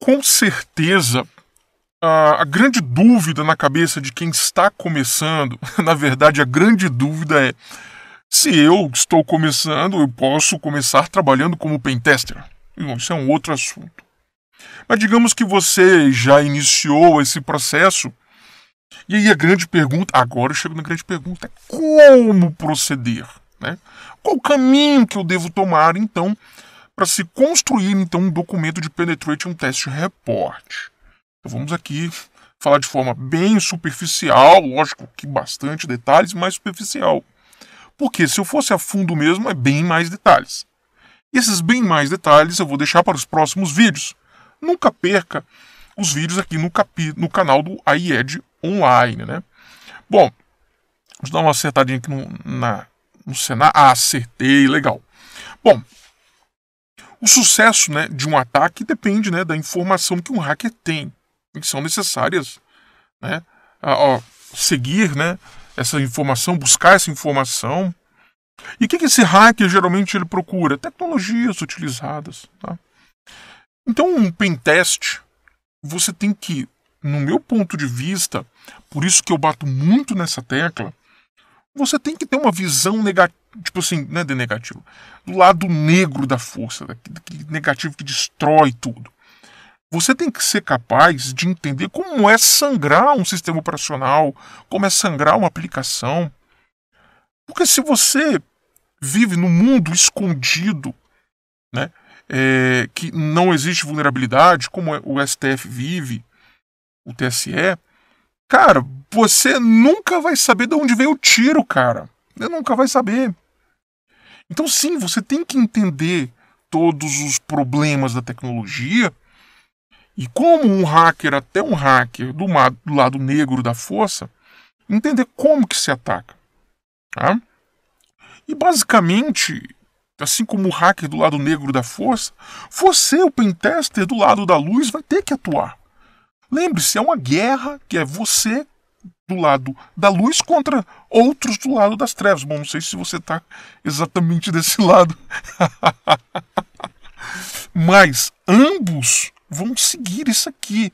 Com certeza, a, a grande dúvida na cabeça de quem está começando, na verdade, a grande dúvida é se eu estou começando, eu posso começar trabalhando como pentester. Isso é um outro assunto. Mas digamos que você já iniciou esse processo, e aí a grande pergunta, agora eu chego na grande pergunta, é como proceder? Né? Qual o caminho que eu devo tomar, então, para se construir então um documento de Penetration Test Report? Então vamos aqui falar de forma bem superficial, lógico que bastante detalhes, mas superficial. Porque se eu fosse a fundo mesmo, é bem mais detalhes. E esses bem mais detalhes eu vou deixar para os próximos vídeos. Nunca perca os vídeos aqui no, capi, no canal do iEd Online, né? Bom, vamos dar uma acertadinha aqui no, na, no cenário. Ah, acertei, legal. Bom, o sucesso né, de um ataque depende né, da informação que um hacker tem que são necessárias, né? A, ó, seguir, né? Essa informação, buscar essa informação. E o que, que esse hacker geralmente ele procura? Tecnologias utilizadas. Tá? Então, um pentest, você tem que, no meu ponto de vista, por isso que eu bato muito nessa tecla, você tem que ter uma visão negativa, tipo assim, né, de negativo, do lado negro da força, daquele negativo que destrói tudo. Você tem que ser capaz de entender como é sangrar um sistema operacional, como é sangrar uma aplicação. Porque se você vive no mundo escondido, né, é, que não existe vulnerabilidade, como o STF vive, o TSE, cara, você nunca vai saber de onde veio o tiro, cara. Você nunca vai saber. Então, sim, você tem que entender todos os problemas da tecnologia e como um hacker, até um hacker do, do lado negro da força, entender como que se ataca. Tá? E basicamente, assim como o hacker do lado negro da força, você, o pentester do lado da luz, vai ter que atuar. Lembre-se, é uma guerra que é você do lado da luz contra outros do lado das trevas. Bom, não sei se você está exatamente desse lado. Mas ambos vão seguir isso aqui.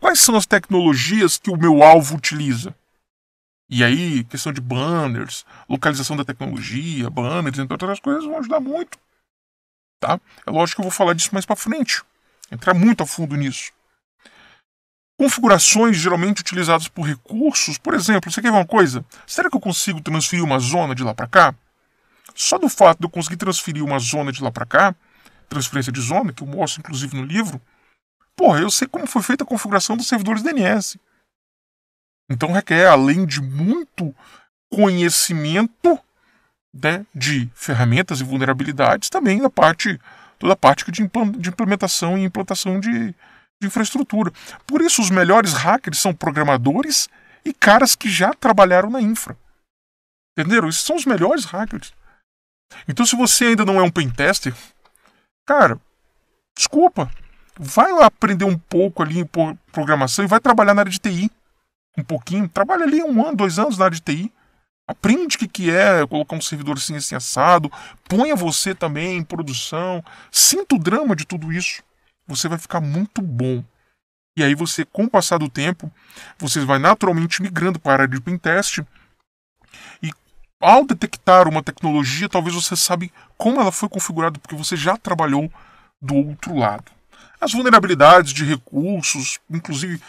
Quais são as tecnologias que o meu alvo utiliza? E aí, questão de banners, localização da tecnologia, banners, entre outras coisas, vão ajudar muito. Tá? É lógico que eu vou falar disso mais para frente. Entrar muito a fundo nisso. Configurações geralmente utilizadas por recursos, por exemplo, você quer ver uma coisa? Será que eu consigo transferir uma zona de lá para cá? Só do fato de eu conseguir transferir uma zona de lá para cá, transferência de zona, que eu mostro inclusive no livro, Porra, eu sei como foi feita a configuração dos servidores DNS. Então requer, além de muito conhecimento né, de ferramentas e vulnerabilidades, também da parte, toda a parte de implementação e implantação de, de infraestrutura. Por isso, os melhores hackers são programadores e caras que já trabalharam na infra. Entenderam? Esses são os melhores hackers. Então, se você ainda não é um pentester, cara, desculpa, vai lá aprender um pouco ali em programação e vai trabalhar na área de TI. Um pouquinho. Trabalha ali um ano, dois anos na área de TI. Aprende o que, que é colocar um servidor assim, assim assado. Ponha você também em produção. Sinta o drama de tudo isso. Você vai ficar muito bom. E aí você, com o passar do tempo, você vai naturalmente migrando para a área de pentest. E ao detectar uma tecnologia, talvez você sabe como ela foi configurada, porque você já trabalhou do outro lado. As vulnerabilidades de recursos, inclusive,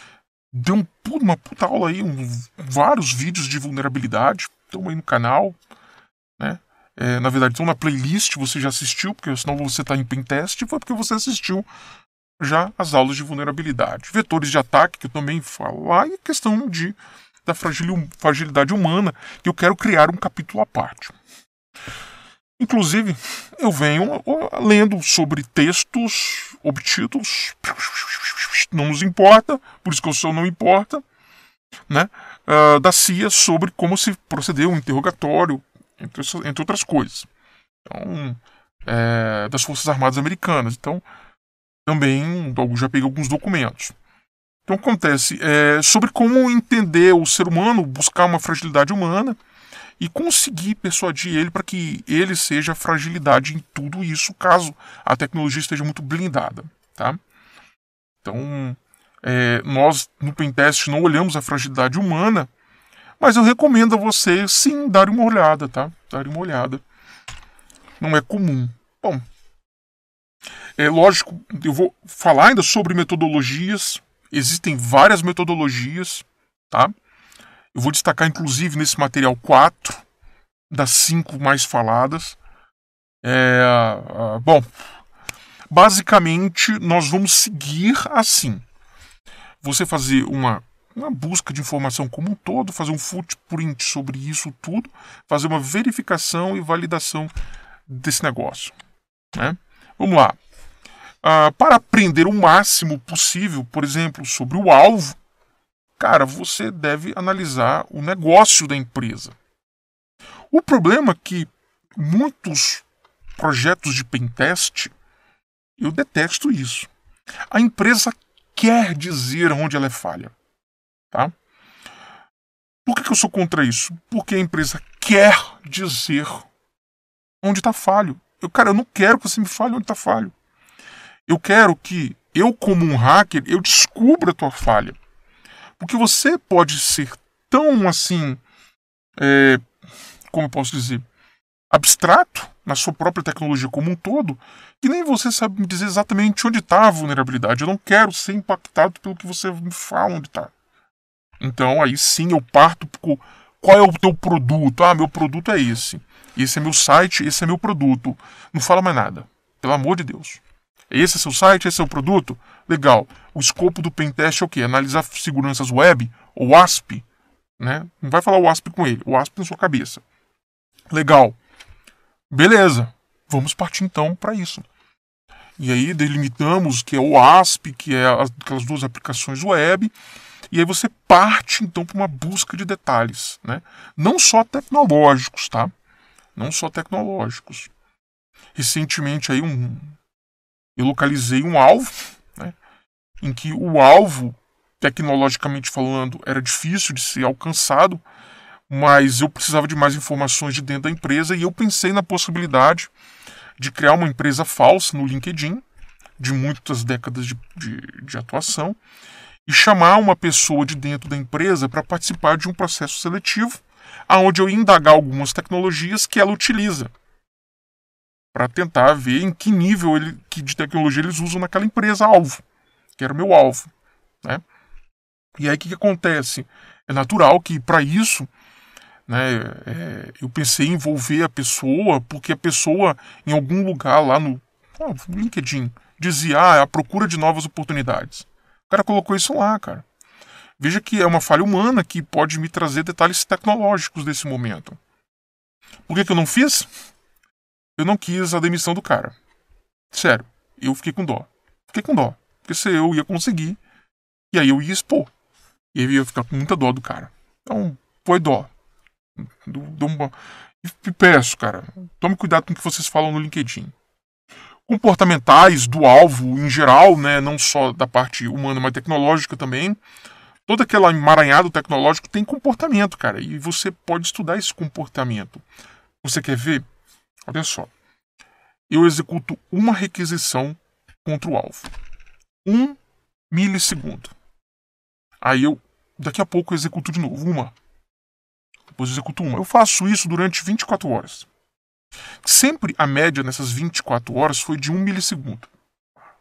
deu um, uma puta aula aí, um, vários vídeos de vulnerabilidade, estão aí no canal, né? É, na verdade, estão na playlist, você já assistiu, porque senão você está em pentest, foi porque você assistiu já as aulas de vulnerabilidade. Vetores de ataque, que eu também falo lá, e a questão de, da fragilidade humana, que eu quero criar um capítulo à parte. Inclusive, eu venho lendo sobre textos obtidos, não nos importa, por isso que o seu não importa, né, uh, da CIA sobre como se procedeu um interrogatório, entre, entre outras coisas. Então, é, das Forças Armadas Americanas. Então, também já peguei alguns documentos. Então, acontece é, sobre como entender o ser humano, buscar uma fragilidade humana e conseguir persuadir ele para que ele seja fragilidade em tudo isso, caso a tecnologia esteja muito blindada. Tá? Então, é, nós no pentest não olhamos a fragilidade humana, mas eu recomendo a você sim dar uma olhada, tá? Dar uma olhada. Não é comum. Bom, é lógico, eu vou falar ainda sobre metodologias. Existem várias metodologias, tá? Eu vou destacar inclusive nesse material quatro das cinco mais faladas. É, uh, bom, basicamente nós vamos seguir assim. Você fazer uma, uma busca de informação como um todo, fazer um footprint sobre isso tudo, fazer uma verificação e validação desse negócio. Né? Vamos lá. Uh, para aprender o máximo possível, por exemplo, sobre o alvo, cara, você deve analisar o negócio da empresa. O problema é que muitos projetos de pentest, eu detesto isso. A empresa quer dizer onde ela é falha. Tá? Por que, que eu sou contra isso? Porque a empresa quer dizer onde está falho. Eu, cara, eu não quero que você me fale onde está falho. Eu quero que eu, como um hacker, eu descubra a tua falha. Porque você pode ser tão assim. É, como eu posso dizer? Abstrato na sua própria tecnologia como um todo, que nem você sabe me dizer exatamente onde está a vulnerabilidade. Eu não quero ser impactado pelo que você me fala onde está. Então aí sim eu parto qual é o teu produto. Ah, meu produto é esse. Esse é meu site, esse é meu produto. Não fala mais nada. Pelo amor de Deus. Esse é seu site, esse é o produto? Legal. O escopo do pentest é o quê? Analisar seguranças web, ou ASP. Né? Não vai falar o ASP com ele, o ASP na sua cabeça. Legal. Beleza. Vamos partir então para isso. E aí delimitamos que é o ASP, que é aquelas duas aplicações web, e aí você parte então para uma busca de detalhes, né? Não só tecnológicos, tá? Não só tecnológicos. Recentemente aí um eu localizei um alvo, né, em que o alvo, tecnologicamente falando, era difícil de ser alcançado, mas eu precisava de mais informações de dentro da empresa e eu pensei na possibilidade de criar uma empresa falsa no LinkedIn, de muitas décadas de, de, de atuação, e chamar uma pessoa de dentro da empresa para participar de um processo seletivo, aonde eu ia indagar algumas tecnologias que ela utiliza para tentar ver em que nível ele, que de tecnologia eles usam naquela empresa alvo, que era o meu alvo. Né? E aí o que, que acontece? É natural que para isso né, é, eu pensei em envolver a pessoa, porque a pessoa em algum lugar lá no, LinkedIn dizia ah, é a procura de novas oportunidades. O cara colocou isso lá, cara. Veja que é uma falha humana que pode me trazer detalhes tecnológicos desse momento. Por que, que eu não fiz? eu não quis a demissão do cara. Sério, eu fiquei com dó. Fiquei com dó. Porque se eu ia conseguir, e aí eu ia expor. E aí eu ia ficar com muita dó do cara. Então, foi dó. Do, do, e peço, cara, tome cuidado com o que vocês falam no LinkedIn. Comportamentais do alvo em geral, né, não só da parte humana, mas tecnológica também. Todo aquele emaranhado tecnológico tem comportamento, cara, e você pode estudar esse comportamento. Você quer ver? Olha só. Eu executo uma requisição contra o alvo. Um milissegundo. Aí eu, daqui a pouco, executo de novo uma. Depois executo uma. Eu faço isso durante 24 horas. Sempre a média nessas 24 horas foi de um milissegundo.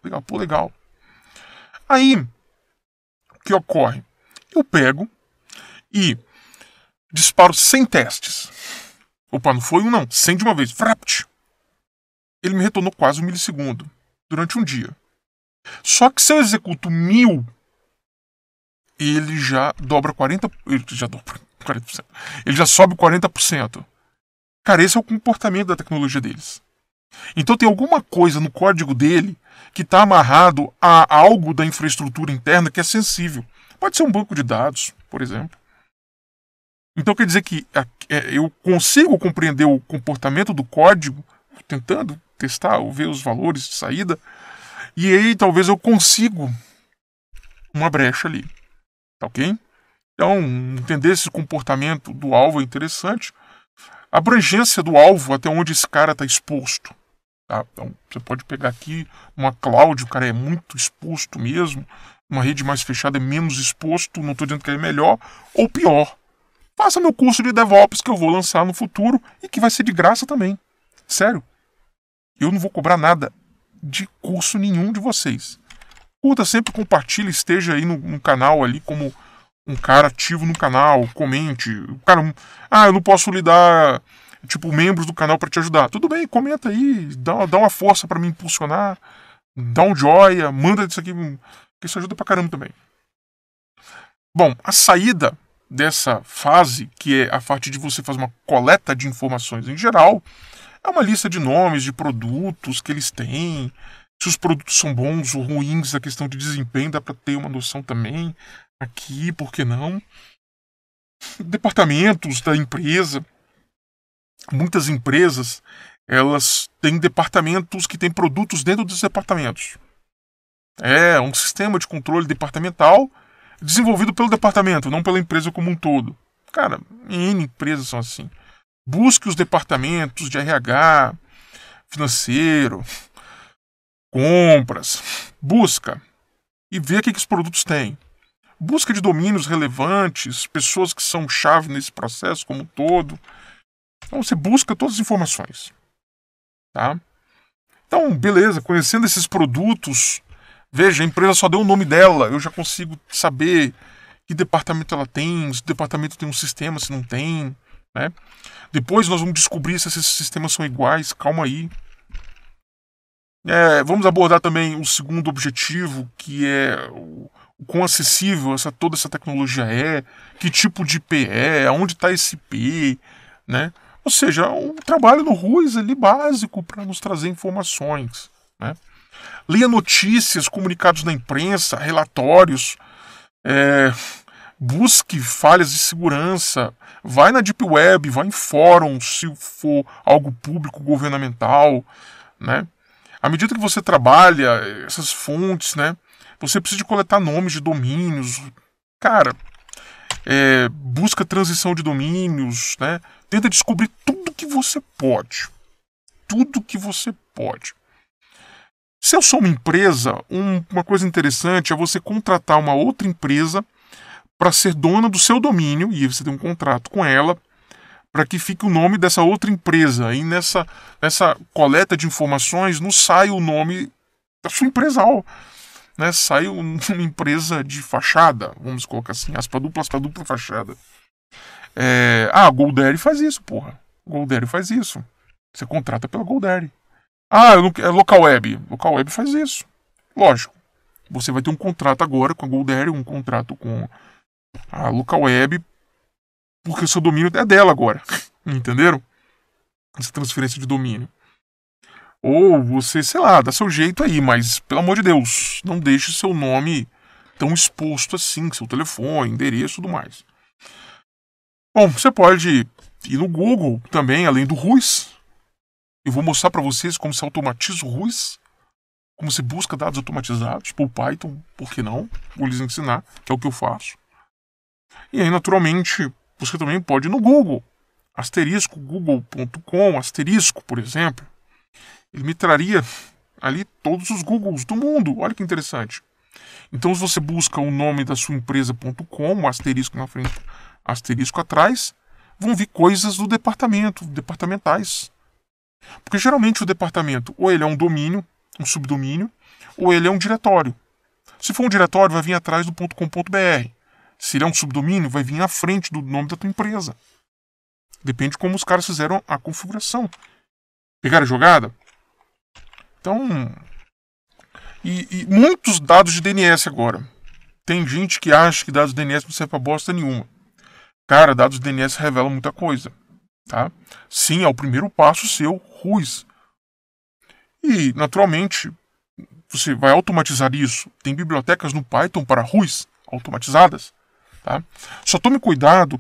Legal, pô, legal. Aí, o que ocorre? Eu pego e disparo sem testes. Opa, não foi um não, 100 de uma vez. Frapt! Ele me retornou quase um milissegundo durante um dia. Só que se eu executo mil, ele já dobra 40%. Ele já dobra 40%. Ele já sobe 40%. Cara, esse é o comportamento da tecnologia deles. Então tem alguma coisa no código dele que está amarrado a algo da infraestrutura interna que é sensível. Pode ser um banco de dados, por exemplo. Então quer dizer que é, eu consigo compreender o comportamento do código, tentando testar ou ver os valores de saída, e aí talvez eu consigo uma brecha ali. Tá ok? Então, entender esse comportamento do alvo é interessante. A abrangência do alvo até onde esse cara está exposto. Tá? Então você pode pegar aqui uma cloud, o cara é muito exposto mesmo. Uma rede mais fechada é menos exposto, não estou dizendo que é melhor ou pior. Faça meu curso de DevOps que eu vou lançar no futuro e que vai ser de graça também. Sério. Eu não vou cobrar nada de curso nenhum de vocês. Curta sempre, compartilhe, esteja aí no, no canal ali como um cara ativo no canal, comente. O cara, ah, eu não posso lhe dar tipo membros do canal para te ajudar. Tudo bem, comenta aí, dá, dá uma força para me impulsionar, dá um joia, manda isso aqui, isso ajuda pra caramba também. Bom, a saída dessa fase, que é a partir de você fazer uma coleta de informações em geral, é uma lista de nomes, de produtos que eles têm, se os produtos são bons ou ruins, a questão de desempenho dá para ter uma noção também aqui, por que não? Departamentos da empresa. Muitas empresas, elas têm departamentos que têm produtos dentro dos departamentos. É um sistema de controle departamental desenvolvido pelo departamento, não pela empresa como um todo. Cara, N empresas são assim. Busque os departamentos de RH, financeiro, compras. Busca e vê o que, que os produtos têm. Busca de domínios relevantes, pessoas que são chave nesse processo como um todo. Então você busca todas as informações. Tá? Então, beleza, conhecendo esses produtos, veja, a empresa só deu o nome dela, eu já consigo saber que departamento ela tem, se o departamento tem um sistema, se não tem. Né? Depois nós vamos descobrir se esses sistemas são iguais, calma aí. É, vamos abordar também o segundo objetivo, que é o, o quão acessível essa, toda essa tecnologia é, que tipo de IP é, onde está esse IP, né? Ou seja, um trabalho no RUIS ali básico para nos trazer informações. Né? Leia notícias, comunicados na imprensa, relatórios, é, busque falhas de segurança, vai na Deep Web, vai em fóruns, se for algo público, governamental, né? À medida que você trabalha essas fontes, né? Você precisa de coletar nomes de domínios. Cara, é, busca transição de domínios, né? Tenta descobrir tudo que você pode. Tudo que você pode. Se eu sou uma empresa, um, uma coisa interessante é você contratar uma outra empresa para ser dona do seu domínio, e você tem um contrato com ela, para que fique o nome dessa outra empresa. E nessa, nessa coleta de informações não sai o nome da sua empresa. Né? Sai uma empresa de fachada, vamos colocar assim, aspa dupla, aspa dupla fachada. É... Ah, a Goldaddy faz isso, porra. Goldaddy faz isso. Você contrata pela Goldaddy. Ah, é local web. Local web faz isso. Lógico. Você vai ter um contrato agora com a Goldaddy, um contrato com a local web, porque o seu domínio é dela agora. Entenderam? Essa transferência de domínio. Ou você, sei lá, dá seu jeito aí, mas pelo amor de Deus, não deixe seu nome tão exposto assim, seu telefone, endereço e tudo mais. Bom, você pode ir no Google também, além do RUIS. Eu vou mostrar para vocês como se automatiza o RUIS, como se busca dados automatizados, por Python, por que não? Vou lhes ensinar, que é o que eu faço. E aí, naturalmente, você também pode ir no Google, asterisco, google.com, asterisco, por exemplo. Ele me traria ali todos os Googles do mundo. Olha que interessante. Então, se você busca o nome da sua empresa.com, asterisco na frente, asterisco atrás, vão vir coisas do departamento, departamentais. Porque geralmente o departamento, ou ele é um domínio, um subdomínio, ou ele é um diretório. Se for um diretório, vai vir atrás do .com.br. Se ele é um subdomínio, vai vir à frente do nome da tua empresa. Depende de como os caras fizeram a configuração. Pegaram a jogada? Então. E, e, muitos dados de DNS agora. Tem gente que acha que dados de DNS não servem pra bosta nenhuma. Cara, dados de DNS revelam muita coisa. Tá? Sim, é o primeiro passo seu, RUIS. E, naturalmente, você vai automatizar isso. Tem bibliotecas no Python para RUIS automatizadas. Tá? Só tome cuidado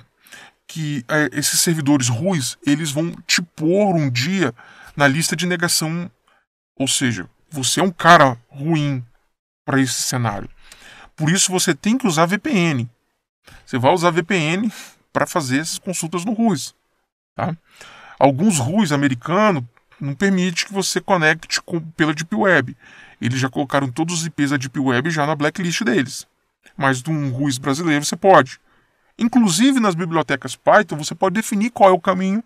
que é, esses servidores ruins eles vão te pôr um dia na lista de negação. Ou seja, você é um cara ruim para esse cenário. Por isso você tem que usar VPN. Você vai usar VPN para fazer essas consultas no RUIS. Tá? Alguns RUIS americanos não permite que você conecte com, pela Deep Web. Eles já colocaram todos os IPs da Deep Web já na blacklist deles. Mas de um RUIS brasileiro você pode. Inclusive nas bibliotecas Python você pode definir qual é o caminho,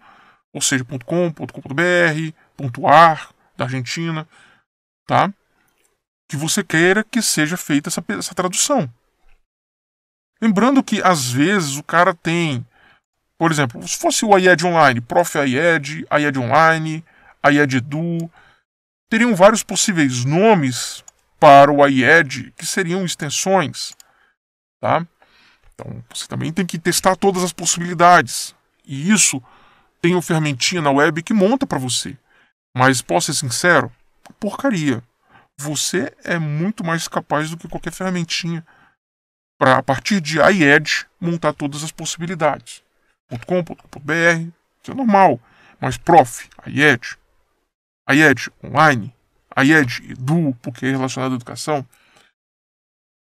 ou seja, .com, .com.br, .ar da Argentina, tá? Que você queira que seja feita essa, essa tradução. Lembrando que às vezes o cara tem, por exemplo, se fosse o IED Online, Prof. IED, IED Online, IED Edu, teriam vários possíveis nomes para o IED que seriam extensões, tá? Então você também tem que testar todas as possibilidades. E isso tem o fermentinha na web que monta para você. Mas posso ser sincero, porcaria. Você é muito mais capaz do que qualquer ferramentinha para a partir de IED montar todas as possibilidades. .com.br, isso é normal. Mas prof, IED, IED online, IED edu, porque é relacionado à educação,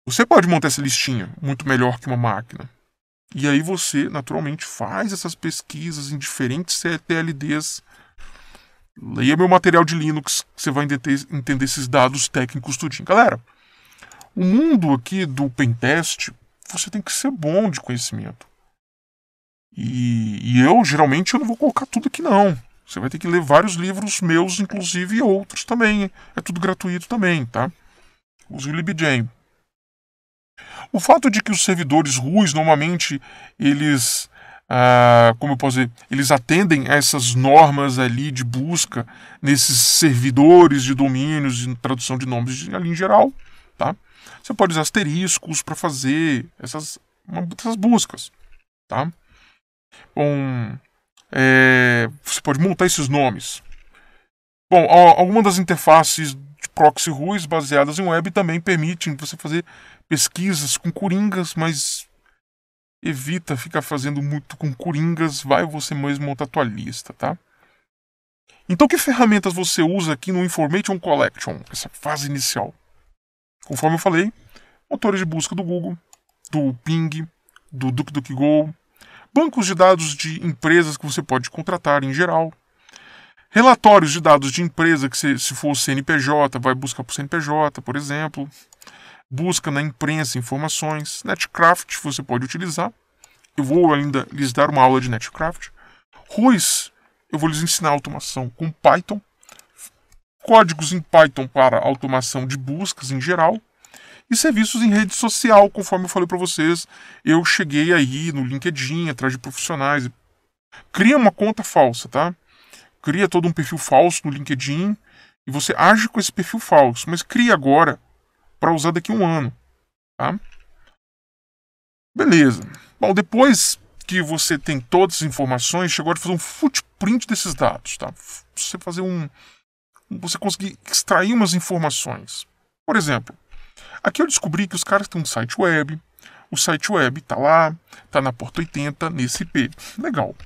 você pode montar essa listinha muito melhor que uma máquina. E aí você, naturalmente, faz essas pesquisas em diferentes CTLDs. Leia meu material de Linux, você vai entender esses dados técnicos tudinho. Galera, o mundo aqui do pentest, você tem que ser bom de conhecimento. E, e eu, geralmente, eu não vou colocar tudo aqui não. Você vai ter que ler vários livros meus, inclusive, e outros também. É tudo gratuito também, tá? Use o LibJam. O fato de que os servidores RUIs normalmente eles, ah, como eu posso dizer, eles atendem a essas normas ali de busca nesses servidores de domínios de tradução de nomes ali em geral, tá? Você pode usar asteriscos para fazer essas, essas buscas, tá? Bom, é, você pode montar esses nomes. Bom, algumas das interfaces de proxy RUIs baseadas em web também permitem você fazer pesquisas com coringas, mas evita ficar fazendo muito com coringas, vai você mesmo montar a tua lista, tá? Então, que ferramentas você usa aqui no Information Collection, essa fase inicial? Conforme eu falei, motores de busca do Google, do Ping, do DuckDuckGo, bancos de dados de empresas que você pode contratar em geral, relatórios de dados de empresa que se, se for CNPJ, vai buscar por CNPJ, por exemplo, busca na imprensa informações, Netcraft você pode utilizar. Eu vou ainda lhes dar uma aula de Netcraft. RUIS, eu vou lhes ensinar automação com Python. Códigos em Python para automação de buscas em geral. E serviços em rede social, conforme eu falei para vocês. Eu cheguei aí no LinkedIn, atrás de profissionais. Cria uma conta falsa, tá? Cria todo um perfil falso no LinkedIn e você age com esse perfil falso. Mas cria agora para usar daqui a um ano. Tá? Beleza. Bom, depois que você tem todas as informações, chegou a fazer um footprint desses dados. Tá? Você fazer um. Você conseguir extrair umas informações. Por exemplo, aqui eu descobri que os caras têm um site web. O site web está lá, está na porta 80, nesse IP. Legal. O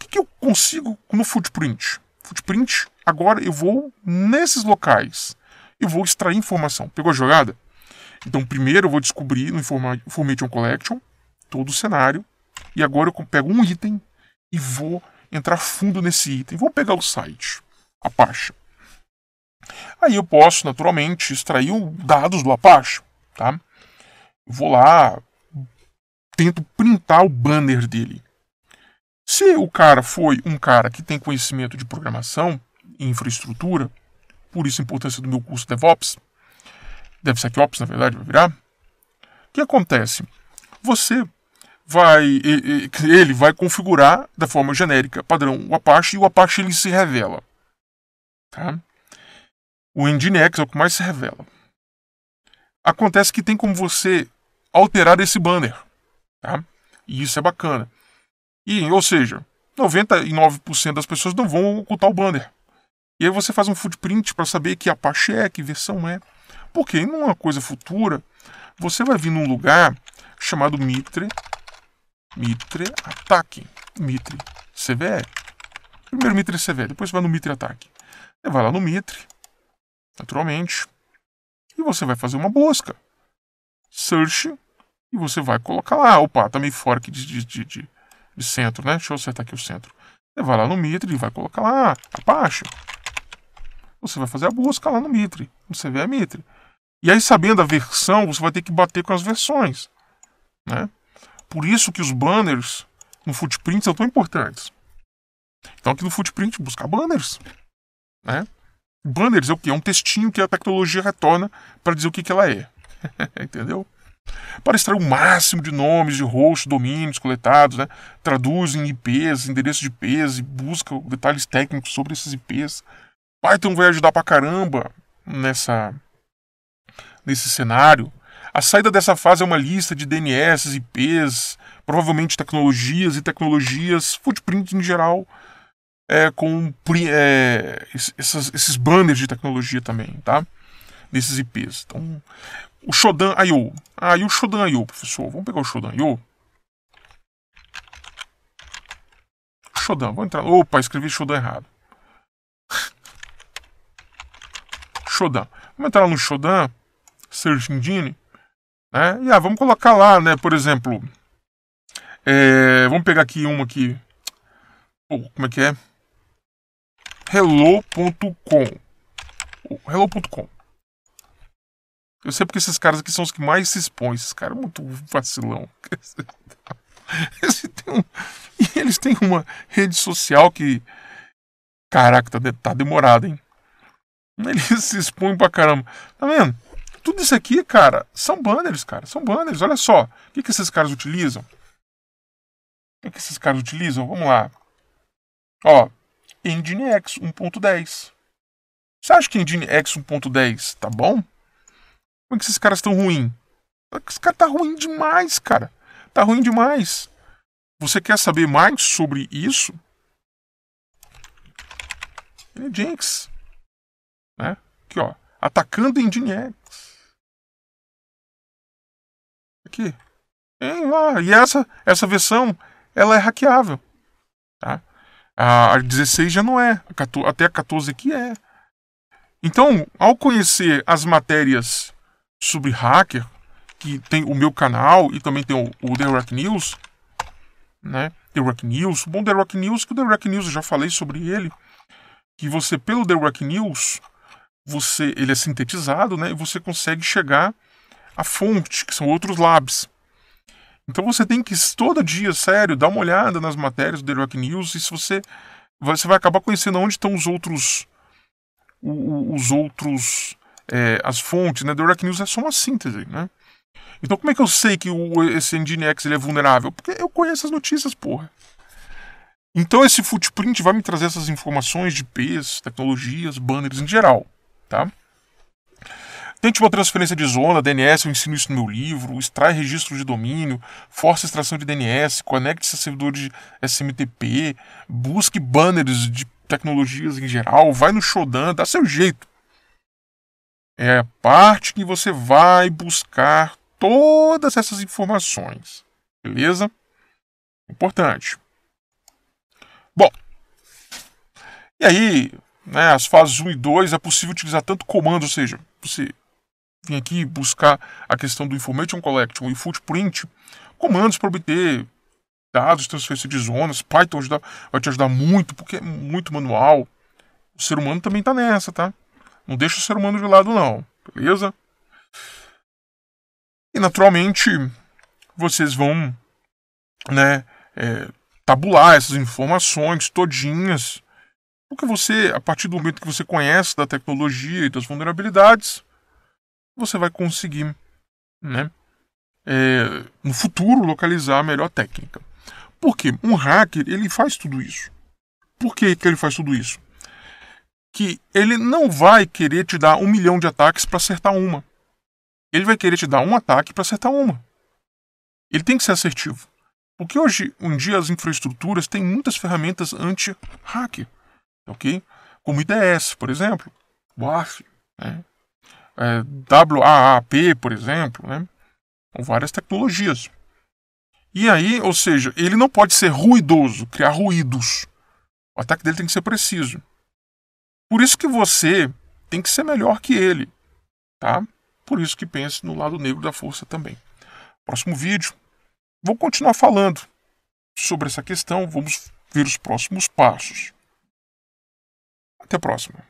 que, que eu consigo no footprint? Footprint, agora eu vou nesses locais eu vou extrair informação. Pegou a jogada? Então, primeiro eu vou descobrir no Information Collection todo o cenário. E agora eu pego um item e vou entrar fundo nesse item. Vou pegar o site, Apache. Aí eu posso, naturalmente, extrair os dados do Apache. Tá? vou lá, tento printar o banner dele. Se o cara foi um cara que tem conhecimento de programação e infraestrutura, por isso a importância do meu curso DevOps, DevSecOps, na verdade, vai virar. O que acontece? Você vai, ele vai configurar da forma genérica, padrão, o Apache, e o Apache ele se revela. Tá? O Nginx é o que mais se revela. Acontece que tem como você alterar esse banner. Tá? E isso é bacana. E, ou seja, 99% das pessoas não vão ocultar o banner. E aí você faz um footprint para saber que Apache é, que versão é. Porque em uma coisa futura, você vai vir num lugar chamado Mitre, Mitre Ataque, Mitre CVE. Primeiro Mitre CVE, depois você vai no Mitre Ataque. Você vai lá no Mitre, naturalmente, e você vai fazer uma busca. Search, e você vai colocar lá. Opa, tá meio fora aqui de, de, de, de centro, né? Deixa eu acertar aqui o centro. Você vai lá no Mitre e vai colocar lá Apache. Você vai fazer a busca lá no Mitre. Você vê a Mitre. E aí, sabendo a versão, você vai ter que bater com as versões. Né? Por isso que os banners no Footprint são tão importantes. Então aqui no Footprint, buscar banners. Né? Banners é o que? É um textinho que a tecnologia retorna para dizer o que, que ela é. Entendeu? Para extrair o máximo de nomes, de hosts, domínios coletados, né? traduz em IPs, endereços de IPs e busca detalhes técnicos sobre esses IPs. Python vai ajudar pra caramba nessa, nesse cenário. A saída dessa fase é uma lista de DNS, IPs, provavelmente tecnologias e tecnologias, footprint em geral, é, com é, esses, esses banners de tecnologia também, tá? Nesses IPs. Então, o Shodan I.O. Ah, e o Shodan I.O., professor? Vamos pegar o Shodan I.O. Shodan, vou entrar. Opa, escrevi Shodan errado. Shodan. Vamos entrar no Shodan, Search Engine, né? E ah, vamos colocar lá, né? Por exemplo, é, vamos pegar aqui uma aqui. Oh, como é que é? hello.com. Hello.com. Eu sei porque esses caras aqui são os que mais se expõem. Esses caras é muito vacilão. E eles têm uma rede social que. Caraca, tá, tá demorado, hein? Eles se expõem pra caramba. Tá vendo? Tudo isso aqui, cara, são banners, cara. São banners. Olha só. O que, que esses caras utilizam? O que, que esses caras utilizam? Vamos lá. Ó, Nginx 1.10. Você acha que Nginx 1.10 tá bom? Como é que esses caras estão ruins? Esse cara tá ruim demais, cara. Tá ruim demais. Você quer saber mais sobre isso? Nginx. Né? Aqui, ó. Atacando Nginx. Aqui. e essa, essa versão, ela é hackeável. Tá? A 16 já não é. Até a 14 aqui é. Então, ao conhecer as matérias sobre hacker, que tem o meu canal e também tem o, o The Rock News, né? The Rock News. Bom The Rock News, que o The Rock News eu já falei sobre ele, que você pelo The Rock News, você ele é sintetizado, né? E você consegue chegar à fonte, que são outros labs. Então você tem que todo dia, sério, dar uma olhada nas matérias do The Rock News e se você você vai acabar conhecendo onde estão os outros os outros é, as fontes, né? The Rock News é só uma síntese, né? Então como é que eu sei que o, esse Nginx ele é vulnerável? Porque eu conheço as notícias, porra. Então esse footprint vai me trazer essas informações de IPs, tecnologias, banners em geral, tá? Tente uma transferência de zona, DNS, eu ensino isso no meu livro, extrai registro de domínio, força extração de DNS, conecte-se a servidor de SMTP, busque banners de tecnologias em geral, vai no Shodan, dá seu jeito. É a parte que você vai buscar todas essas informações. Beleza? Importante. Bom, e aí, né, as fases 1 e 2 é possível utilizar tanto comando, ou seja, você vim aqui buscar a questão do Information Collection e Footprint, comandos para obter dados, transferência de zonas. Python ajuda, vai te ajudar muito, porque é muito manual. O ser humano também está nessa, tá? Não deixa o ser humano de lado, não. Beleza? E naturalmente, vocês vão né, é, tabular essas informações todinhas. Porque você, a partir do momento que você conhece da tecnologia e das vulnerabilidades, você vai conseguir, né, é, no futuro, localizar a melhor técnica. Porque um hacker ele faz tudo isso. Por que, que ele faz tudo isso? Que ele não vai querer te dar um milhão de ataques para acertar uma. Ele vai querer te dar um ataque para acertar uma. Ele tem que ser assertivo. Porque hoje, um dia, as infraestruturas têm muitas ferramentas anti-hacker, ok? Como IDS, por exemplo, WAF, né? É, WAAP, por exemplo, né? Ou várias tecnologias. E aí, ou seja, ele não pode ser ruidoso, criar ruídos. O ataque dele tem que ser preciso. Por isso que você tem que ser melhor que ele, tá? Por isso que pense no lado negro da força também. Próximo vídeo, vou continuar falando sobre essa questão. Vamos ver os próximos passos. Até a próxima.